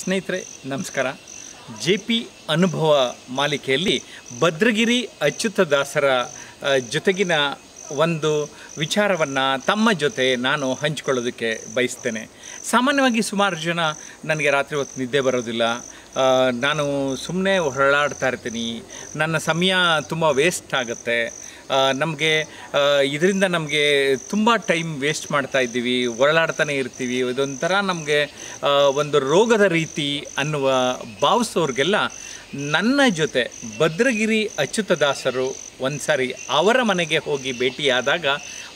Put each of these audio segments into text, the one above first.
ಸ್ನೇಹಿತರೆ, ನಮಸ್ಕಾರ. J P ಅನುಭವ ಮಾಲಿಕೆಯಲ್ಲಿ ಭದ್ರಗಿರಿ ಅಚ್ಯುತ ದಾಸರ ಜೊತೆಗಿನ ಒಂದು ವಿಚಾರವನ್ನು ತಮ್ಮ ಜೊತೆ ನಾನು ಹಂಚಿಕೊಳ್ಳೋದಕ್ಕೆ ಬಯಸ್ತೇನೆ. ಸಾಮಾನ್ಯವಾಗಿ ಸುಮಾರು ಜನ ನನಗೆ ರಾತ್ರಿ ಹೊತ್ತು ನಿದ್ದೆ ಬರೋದಿಲ್ಲ. ನಾನು ಸುಮ್ಮನೆ ಹೊರಳಾಡ್ತಾ ಇರ್ತೀನಿ. ನನ್ನ ಸಮಯ ತುಂಬ ವೇಸ್ಟ್ ಆಗುತ್ತೆ. ನಮಗೆ ಇದರಿಂದ ನಮಗೆ ತುಂಬ ಟೈಮ್ ವೇಸ್ಟ್ ಮಾಡ್ತಾ ಇದ್ದೀವಿ ಇರ್ತೀವಿ. ಇದೊಂಥರ ನಮಗೆ ಒಂದು ರೋಗದ ರೀತಿ ಅನ್ನುವ ಭಾವಿಸೋರಿಗೆಲ್ಲ ನನ್ನ ಜೊತೆ ಭದ್ರಗಿರಿ ಅಚ್ಯುತದಾಸರು ಒಂದು ಸಾರಿ ಅವರ ಮನೆಗೆ ಹೋಗಿ ಭೇಟಿಯಾದಾಗ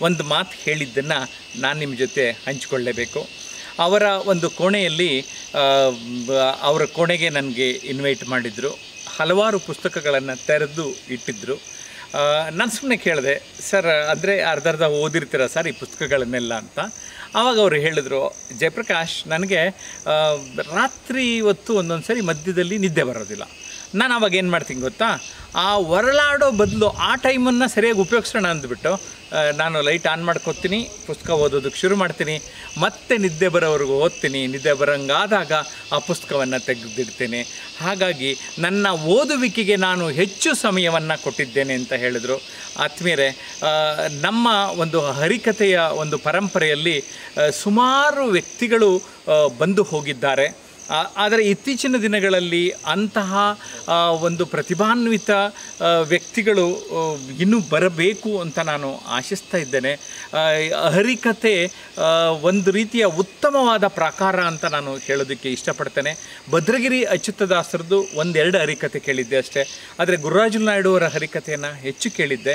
ಒಂದು ಮಾತು ಹೇಳಿದ್ದನ್ನು ನಾನು ನಿಮ್ಮ ಜೊತೆ ಹಂಚಿಕೊಳ್ಳಲೇಬೇಕು ಅವರ ಒಂದು ಕೋಣೆಯಲ್ಲಿ ಅವರ ಕೋಣೆಗೆ ನನಗೆ ಇನ್ವೈಟ್ ಮಾಡಿದರು. ಹಲವಾರು ಪುಸ್ತಕಗಳನ್ನು ತೆರೆದು ಇಟ್ಟಿದ್ದರು ನಾನು ಸುಮ್ಮನೆ ಕೇಳಿದೆ, ಸರ್ ಅಂದರೆ ಅರ್ಧರ್ಧ ಓದಿರ್ತೀರ ಸರ್ ಈ ಪುಸ್ತಕಗಳನ್ನೆಲ್ಲ ಅಂತ? ಆವಾಗ ಅವರು ಹೇಳಿದರು, ಜಯಪ್ರಕಾಶ್, ನನಗೆ ರಾತ್ರಿ ಹೊತ್ತು ಒಂದೊಂದು ಸರಿ ಮಧ್ಯದಲ್ಲಿ ನಿದ್ದೆ ಬರೋದಿಲ್ಲ. ನಾನು ಅವಾಗ ಏನು ಮಾಡ್ತೀನಿ ಗೊತ್ತಾ? ಆ ಹೊರಳಾಡೋ ಬದಲು ಆ ಟೈಮನ್ನು ಸರಿಯಾಗಿ ಉಪಯೋಗಿಸೋಣ ಅಂದ್ಬಿಟ್ಟು ನಾನು ಲೈಟ್ ಆನ್ ಮಾಡ್ಕೊತೀನಿ, ಪುಸ್ತಕ ಓದೋದಕ್ಕೆ ಶುರು ಮಾಡ್ತೀನಿ, ಮತ್ತೆ ನಿದ್ದೆ ಬರೋವರೆಗೂ ಓದ್ತೀನಿ, ನಿದ್ದೆ ಬರೋಂಗಾದಾಗ ಆ ಪುಸ್ತಕವನ್ನು ತೆಗೆದಿಡ್ತೀನಿ. ಹಾಗಾಗಿ ನನ್ನ ಓದುವಿಕೆಗೆ ನಾನು ಹೆಚ್ಚು ಸಮಯವನ್ನು ಕೊಟ್ಟಿದ್ದೇನೆ ಅಂತ ಹೇಳಿದರು. ಆತ್ಮೀಯರೇ ನಮ್ಮ ಒಂದು ಹರಿಕತೆಯ ಒಂದು ಪರಂಪರೆಯಲ್ಲಿ ಸುಮಾರು ವ್ಯಕ್ತಿಗಳು ಬಂದು ಹೋಗಿದ್ದಾರೆ. ಆದರೆ ಇತ್ತೀಚಿನ ದಿನಗಳಲ್ಲಿ ಅಂತಹ ಒಂದು ಪ್ರತಿಭಾನ್ವಿತ ವ್ಯಕ್ತಿಗಳು ಇನ್ನೂ ಬರಬೇಕು ಅಂತ ನಾನು ಆಶಿಸ್ತಾ ಇದ್ದೇನೆ. ಹರಿಕತೆ ಒಂದು ರೀತಿಯ ಉತ್ತಮವಾದ ಪ್ರಾಕಾರ ಅಂತ ನಾನು ಹೇಳೋದಕ್ಕೆ ಇಷ್ಟಪಡ್ತೇನೆ. ಭದ್ರಗಿರಿ ಅಚ್ಯುತದಾಸರದ್ದು ಒಂದೆರಡು ಹರಿಕತೆ ಕೇಳಿದ್ದೆ ಅಷ್ಟೇ. ಆದರೆ ಗುರುರಾಜು ನಾಯ್ಡು ಅವರ ಹರಿಕತೆಯನ್ನು ಹೆಚ್ಚು ಕೇಳಿದ್ದೆ.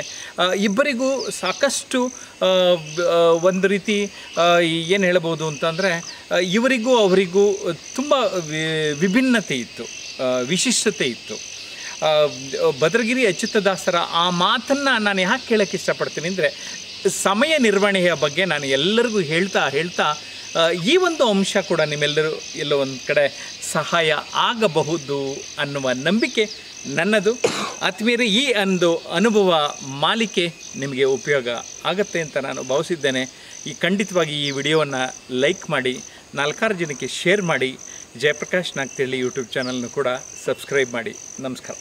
ಇಬ್ಬರಿಗೂ ಸಾಕಷ್ಟು ಒಂದು ರೀತಿ ಏನು ಹೇಳ್ಬೋದು ಅಂತಂದರೆ ಇವರಿಗೂ ಅವರಿಗೂ ತುಂಬ ವಿಭಿನ್ನತೆ ಇತ್ತು ವಿಶಿಷ್ಟತೆ ಇತ್ತು. ಭದ್ರಗಿರಿ ಅಚ್ಯುತದಾಸರ ಆ ಮಾತನ್ನು ನಾನು ಯಾಕೆ ಕೇಳೋಕ್ಕೆ ಇಷ್ಟಪಡ್ತೀನಿ ಅಂದರೆ, ಸಮಯ ನಿರ್ವಹಣೆಯ ಬಗ್ಗೆ ನಾನು ಎಲ್ಲರಿಗೂ ಹೇಳ್ತಾ ಹೇಳ್ತಾ ಈ ಒಂದು ಅಂಶ ಕೂಡ ನಿಮ್ಮೆಲ್ಲರೂ ಎಲ್ಲೋ ಒಂದು ಕಡೆ ಸಹಾಯ ಆಗಬಹುದು ಅನ್ನುವ ನಂಬಿಕೆ ನನ್ನದು. ಆತ್ಮೀಯರೇ ಈ ಒಂದು ಅನುಭವ ಮಾಲಿಕೆ ನಿಮಗೆ ಉಪಯೋಗ ಆಗುತ್ತೆ ಅಂತ ನಾನು ಭಾವಿಸಿದ್ದೇನೆ. ಈ ಖಂಡಿತವಾಗಿ ಈ ವಿಡಿಯೋವನ್ನು ಲೈಕ್ ಮಾಡಿ, ನಾಲ್ಕಾರು ಜನಕ್ಕೆ ಶೇರ್ ಮಾಡಿ ಜಯಪ್ರಕಾಶ್ ನಾಗ್ತಿಹಳ್ಳಿ ಯೂಟ್ಯೂಬ್ ಚಾನಲ್ನು ಕೂಡ ಸಬ್ಸ್ಕ್ರೈಬ್ ಮಾಡಿ. ನಮಸ್ಕಾರ.